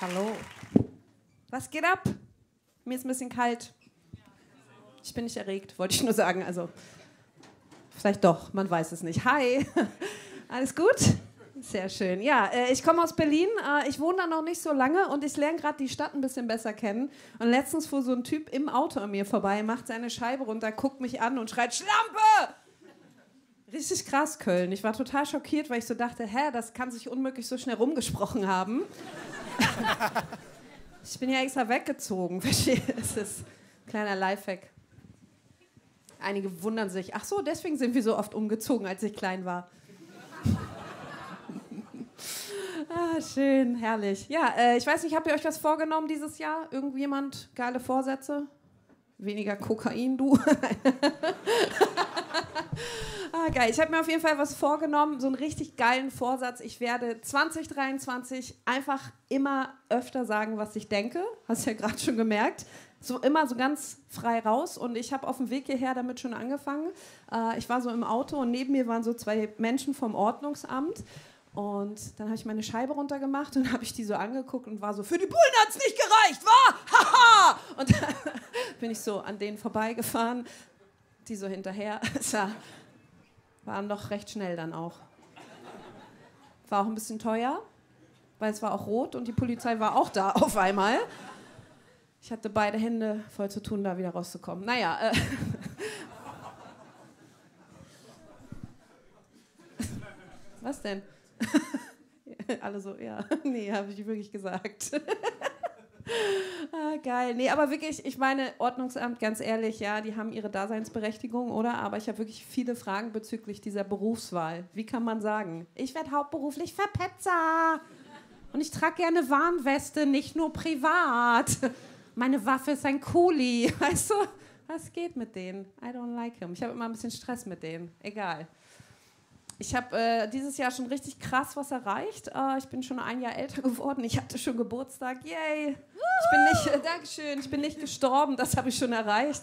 Hallo. Was geht ab? Mir ist ein bisschen kalt. Ich bin nicht erregt, wollte ich nur sagen. Also, vielleicht doch, man weiß es nicht. Hi. Alles gut? Sehr schön. Ja, äh, ich komme aus Berlin. Äh, ich wohne da noch nicht so lange und ich lerne gerade die Stadt ein bisschen besser kennen. Und letztens fuhr so ein Typ im Auto an mir vorbei, macht seine Scheibe runter, guckt mich an und schreit: Schlampe! Richtig krass, Köln. Ich war total schockiert, weil ich so dachte: Hä, das kann sich unmöglich so schnell rumgesprochen haben. Ich bin ja extra weggezogen. Verstehe? Es ist ein kleiner Lifehack. Einige wundern sich: Ach so, deswegen sind wir so oft umgezogen, als ich klein war. Ah, schön, herrlich. Ja, äh, ich weiß nicht, habt ihr euch was vorgenommen dieses Jahr? Irgendjemand geile Vorsätze? Weniger Kokain, du? geil. Ich habe mir auf jeden Fall was vorgenommen, so einen richtig geilen Vorsatz. Ich werde 2023 einfach immer öfter sagen, was ich denke. Hast ja gerade schon gemerkt. So immer so ganz frei raus. Und ich habe auf dem Weg hierher damit schon angefangen. Äh, ich war so im Auto und neben mir waren so zwei Menschen vom Ordnungsamt. Und dann habe ich meine Scheibe runtergemacht und habe ich die so angeguckt und war so, für die Bullen hat es nicht gereicht, wa? Haha! Und dann bin ich so an denen vorbeigefahren, die so hinterher. Es waren doch recht schnell dann auch. War auch ein bisschen teuer, weil es war auch rot und die Polizei war auch da auf einmal. Ich hatte beide Hände voll zu tun, da wieder rauszukommen. Naja. Äh Was denn? Alle so, ja, nee, habe ich wirklich gesagt. Geil. Nee, aber wirklich, ich meine, Ordnungsamt, ganz ehrlich, ja, die haben ihre Daseinsberechtigung, oder? Aber ich habe wirklich viele Fragen bezüglich dieser Berufswahl. Wie kann man sagen? Ich werde hauptberuflich Verpetzer. Und ich trage gerne Warnweste, nicht nur privat. Meine Waffe ist ein Kuli. Weißt du, was geht mit denen? I don't like him. Ich habe immer ein bisschen Stress mit denen. Egal. Ich habe äh, dieses Jahr schon richtig krass was erreicht. Äh, ich bin schon ein Jahr älter geworden. Ich hatte schon Geburtstag. Yay! Ich bin nicht, äh, Dankeschön, ich bin nicht gestorben. Das habe ich schon erreicht.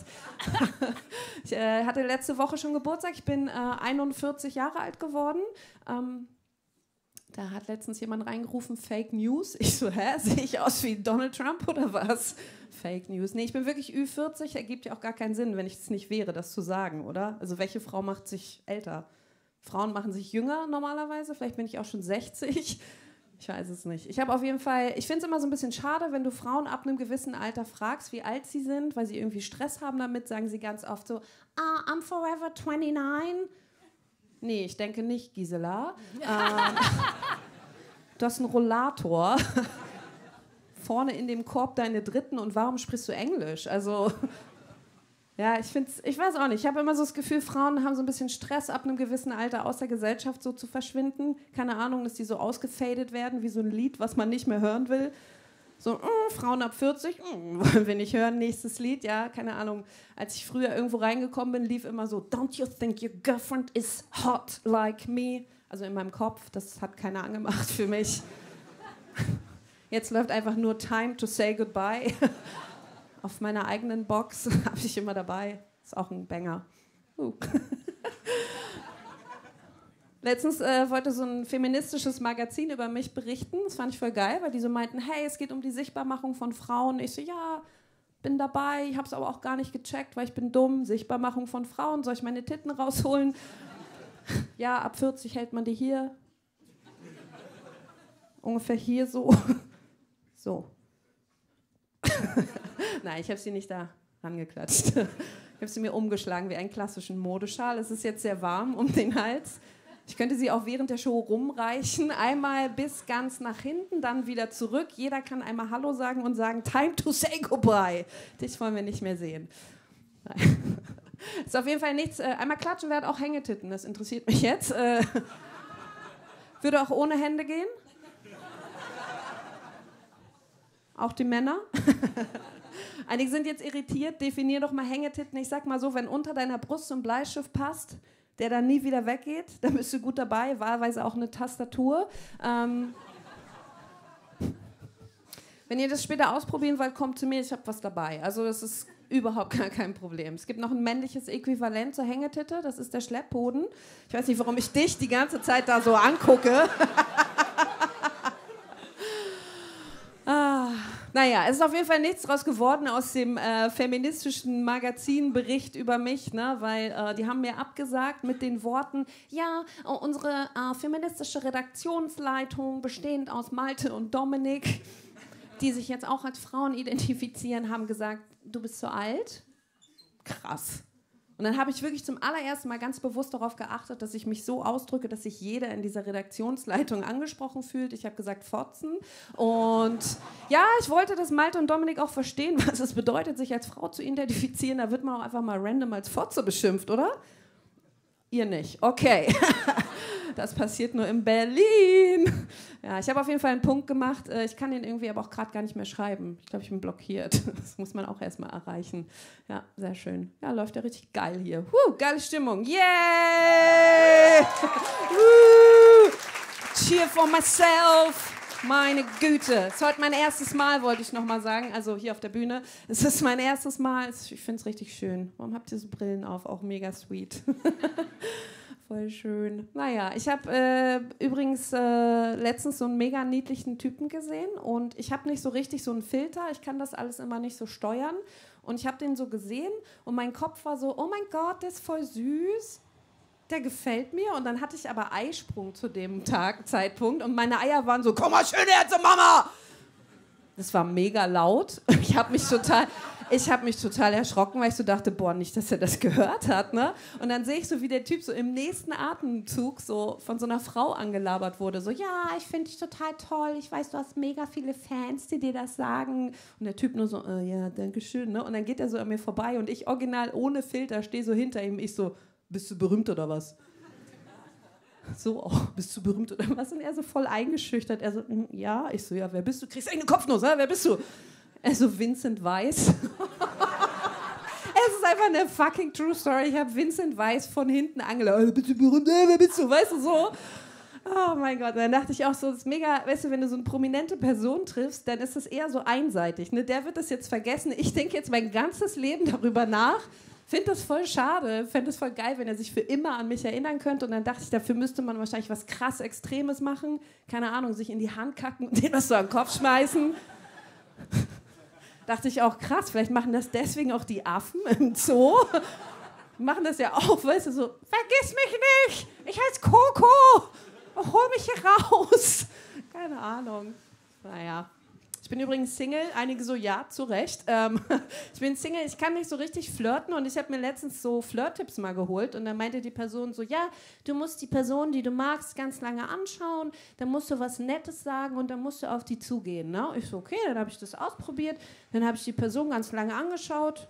ich äh, hatte letzte Woche schon Geburtstag. Ich bin 41 äh, Jahre alt geworden. Ähm, da hat letztens jemand reingerufen, Fake News. Ich so, hä, sehe ich aus wie Donald Trump oder was? Fake News. Nee, ich bin wirklich Ü40. Ergibt ja auch gar keinen Sinn, wenn ich es nicht wäre, das zu sagen, oder? Also welche Frau macht sich älter? Frauen machen sich jünger normalerweise. Vielleicht bin ich auch schon 60. Ich weiß es nicht. Ich habe auf jeden Fall, ich finde es immer so ein bisschen schade, wenn du Frauen ab einem gewissen Alter fragst, wie alt sie sind, weil sie irgendwie Stress haben damit, sagen sie ganz oft so, ah, I'm forever 29. Nee, ich denke nicht, Gisela. ähm, du hast einen Rollator. Vorne in dem Korb deine Dritten und warum sprichst du Englisch? Also ja, ich finde ich weiß auch nicht. Ich habe immer so das Gefühl, Frauen haben so ein bisschen Stress, ab einem gewissen Alter aus der Gesellschaft so zu verschwinden. Keine Ahnung, dass die so ausgefadet werden, wie so ein Lied, was man nicht mehr hören will. So, mm, Frauen ab 40, mm, wollen wir nicht hören, nächstes Lied, ja, keine Ahnung. Als ich früher irgendwo reingekommen bin, lief immer so, Don't you think your girlfriend is hot like me? Also in meinem Kopf, das hat keiner angemacht für mich. Jetzt läuft einfach nur Time to say goodbye auf meiner eigenen Box habe ich immer dabei. Ist auch ein Banger. Uh. Letztens äh, wollte so ein feministisches Magazin über mich berichten. Das fand ich voll geil, weil die so meinten, hey, es geht um die Sichtbarmachung von Frauen. Ich so, ja, bin dabei. Ich habe es aber auch gar nicht gecheckt, weil ich bin dumm. Sichtbarmachung von Frauen. Soll ich meine Titten rausholen? ja, ab 40 hält man die hier. Ungefähr hier so. so. Nein, ich habe sie nicht da rangeklatscht. Ich habe sie mir umgeschlagen wie einen klassischen Modeschal. Es ist jetzt sehr warm um den Hals. Ich könnte sie auch während der Show rumreichen. Einmal bis ganz nach hinten, dann wieder zurück. Jeder kann einmal Hallo sagen und sagen, Time to say goodbye. Dich wollen wir nicht mehr sehen. Ist auf jeden Fall nichts. Äh, einmal klatschen wäre auch Hängetitten. Das interessiert mich jetzt. Äh, würde auch ohne Hände gehen? Auch die Männer? Einige sind jetzt irritiert. Definier doch mal Hängetitten. Ich sag mal so, wenn unter deiner Brust so ein Bleistift passt, der dann nie wieder weggeht, dann bist du gut dabei. Wahlweise auch eine Tastatur. Ähm, wenn ihr das später ausprobieren wollt, kommt zu mir, ich habe was dabei. Also das ist überhaupt gar kein Problem. Es gibt noch ein männliches Äquivalent zur Hängetitte, das ist der Schlepphoden. Ich weiß nicht, warum ich dich die ganze Zeit da so angucke. Naja, es ist auf jeden Fall nichts draus geworden aus dem äh, feministischen Magazinbericht über mich, ne? weil äh, die haben mir abgesagt mit den Worten, ja, unsere äh, feministische Redaktionsleitung bestehend aus Malte und Dominik, die sich jetzt auch als Frauen identifizieren, haben gesagt, du bist zu alt. Krass. Und dann habe ich wirklich zum allerersten Mal ganz bewusst darauf geachtet, dass ich mich so ausdrücke, dass sich jeder in dieser Redaktionsleitung angesprochen fühlt. Ich habe gesagt, Fotzen. Und ja, ich wollte, dass Malte und Dominik auch verstehen, was es bedeutet, sich als Frau zu identifizieren. Da wird man auch einfach mal random als Fotze beschimpft, oder? Ihr nicht. Okay. Das passiert nur in Berlin. Ja, ich habe auf jeden Fall einen Punkt gemacht. Äh, ich kann den irgendwie aber auch gerade gar nicht mehr schreiben. Ich glaube, ich bin blockiert. Das muss man auch erstmal erreichen. Ja, sehr schön. Ja, läuft ja richtig geil hier. Huh, geile Stimmung. Yay! Cheer for myself. Meine Güte. Es ist heute mein erstes Mal, wollte ich nochmal sagen. Also hier auf der Bühne. Es ist mein erstes Mal. Ich finde es richtig schön. Warum habt ihr so Brillen auf? Auch mega sweet. Voll schön. Naja, ich habe äh, übrigens äh, letztens so einen mega niedlichen Typen gesehen und ich habe nicht so richtig so einen Filter. Ich kann das alles immer nicht so steuern. Und ich habe den so gesehen und mein Kopf war so, oh mein Gott, der ist voll süß. Der gefällt mir. Und dann hatte ich aber Eisprung zu dem Tag, Zeitpunkt und meine Eier waren so, komm mal schön her zur Mama. Das war mega laut. Ich habe mich total, ich habe mich total erschrocken, weil ich so dachte, boah, nicht, dass er das gehört hat, ne? Und dann sehe ich so, wie der Typ so im nächsten Atemzug so von so einer Frau angelabert wurde, so, ja, ich finde dich total toll, ich weiß, du hast mega viele Fans, die dir das sagen. Und der Typ nur so, äh, ja, danke schön, ne? Und dann geht er so an mir vorbei und ich original ohne Filter stehe so hinter ihm, ich so, bist du berühmt oder was? So, oh, bist du berühmt oder was? Und er so voll eingeschüchtert. Er so, hm, ja. Ich so, ja, wer bist du? Kriegst du eine Kopfnuss, wer bist du? Also Vincent Weiss. es ist einfach eine fucking true story. Ich habe Vincent Weiss von hinten angelaufen. Bist du berühmt? Wer bist du? Weißt du so? Oh mein Gott, dann dachte ich auch so, das ist mega, weißt du, wenn du so eine prominente Person triffst, dann ist das eher so einseitig. Ne? Der wird das jetzt vergessen. Ich denke jetzt mein ganzes Leben darüber nach. Finde das voll schade. Fände es voll geil, wenn er sich für immer an mich erinnern könnte. Und dann dachte ich, dafür müsste man wahrscheinlich was krass Extremes machen. Keine Ahnung, sich in die Hand kacken und den was so an den Kopf schmeißen dachte ich auch, krass, vielleicht machen das deswegen auch die Affen im Zoo. Machen das ja auch, weißt du, so, vergiss mich nicht, ich heiße Coco, hol mich hier raus. Keine Ahnung. Naja. Ich bin übrigens Single, einige so, ja, zu Recht. Ähm, ich bin Single, ich kann nicht so richtig flirten und ich habe mir letztens so Flirt-Tipps mal geholt und dann meinte die Person so, ja, du musst die Person, die du magst, ganz lange anschauen, dann musst du was Nettes sagen und dann musst du auf die zugehen. Ne? Ich so, okay, dann habe ich das ausprobiert, dann habe ich die Person ganz lange angeschaut.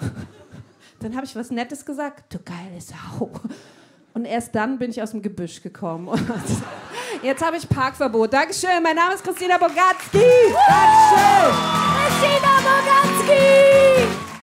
dann habe ich was Nettes gesagt, du geile Sau. Und erst dann bin ich aus dem Gebüsch gekommen. Und jetzt habe ich Parkverbot. Dankeschön, mein Name ist Christina Bogatski. Dankeschön. Christina Bogatski.